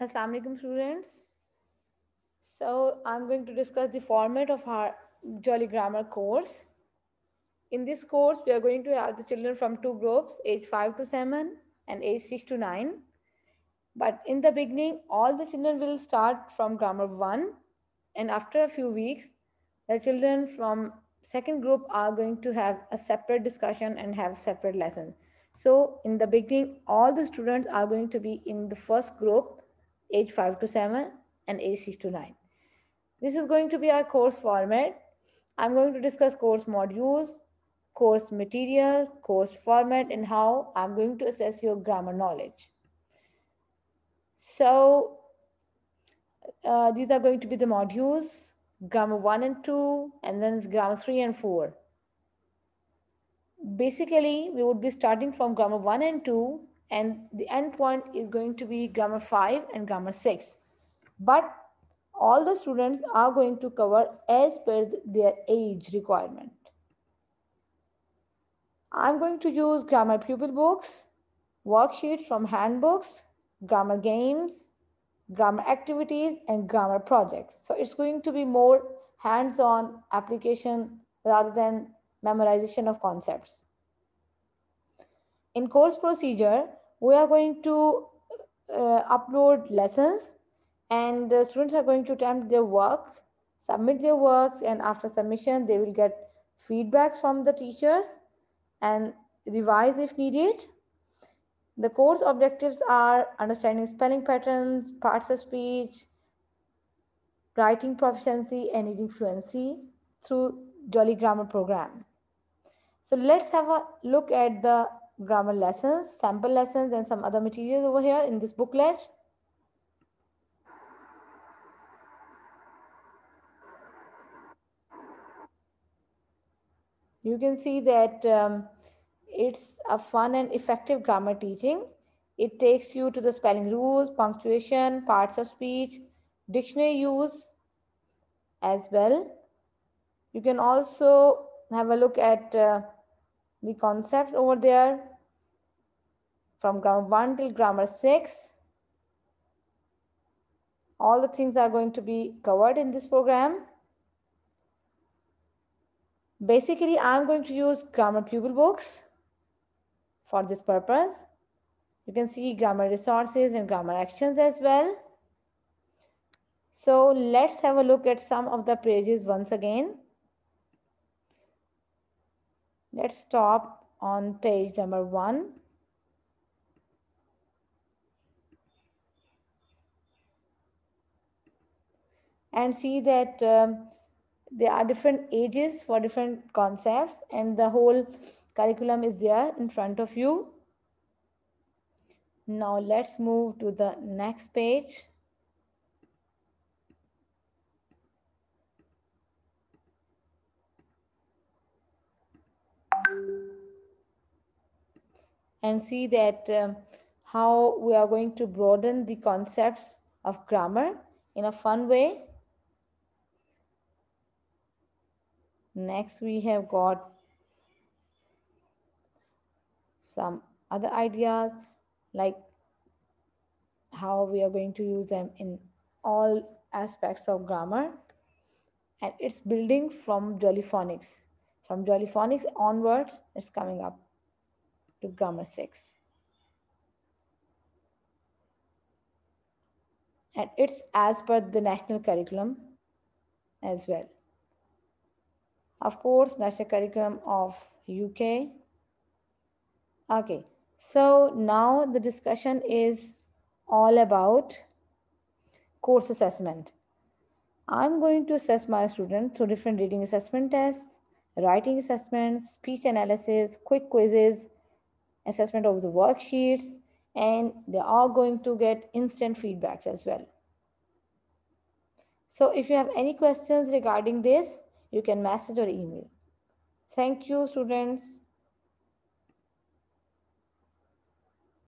Assalamu alaikum students. So I'm going to discuss the format of our Jolly Grammar course. In this course, we are going to have the children from two groups, age 5 to 7 and age 6 to 9. But in the beginning, all the children will start from grammar 1 and after a few weeks, the children from second group are going to have a separate discussion and have separate lessons. So in the beginning, all the students are going to be in the first group, age 5 to 7 and age 6 to 9. This is going to be our course format. I'm going to discuss course modules, course material, course format, and how I'm going to assess your grammar knowledge. So uh, these are going to be the modules, grammar 1 and 2, and then grammar 3 and 4. Basically, we would be starting from grammar 1 and 2, and the end point is going to be grammar 5 and grammar 6. But all the students are going to cover as per their age requirement. I'm going to use grammar pupil books, worksheets from handbooks, grammar games, grammar activities, and grammar projects. So it's going to be more hands-on application rather than memorization of concepts. In course procedure, we are going to uh, upload lessons and the students are going to attempt their work, submit their works, and after submission, they will get feedbacks from the teachers and revise if needed. The course objectives are understanding spelling patterns, parts of speech, writing proficiency, and reading fluency through Jolly Grammar program. So let's have a look at the grammar lessons, sample lessons, and some other materials over here in this booklet. You can see that um, it's a fun and effective grammar teaching. It takes you to the spelling rules, punctuation, parts of speech, dictionary use as well. You can also have a look at uh, the concepts over there from grammar 1 till grammar 6. All the things are going to be covered in this program. Basically, I'm going to use grammar pupil books for this purpose. You can see grammar resources and grammar actions as well. So let's have a look at some of the pages once again. Let's stop on page number one. And see that um, there are different ages for different concepts and the whole curriculum is there in front of you. Now let's move to the next page. And see that um, how we are going to broaden the concepts of grammar in a fun way. Next, we have got some other ideas like how we are going to use them in all aspects of grammar. And it's building from Jolly Phonics. From Jolly Phonics onwards, it's coming up to grammar 6. And it's as per the national curriculum as well. Of course, national curriculum of UK. Okay, so now the discussion is all about course assessment. I'm going to assess my students through different reading assessment tests, writing assessments, speech analysis, quick quizzes, assessment of the worksheets, and they are going to get instant feedbacks as well. So if you have any questions regarding this, you can message or email. Thank you, students.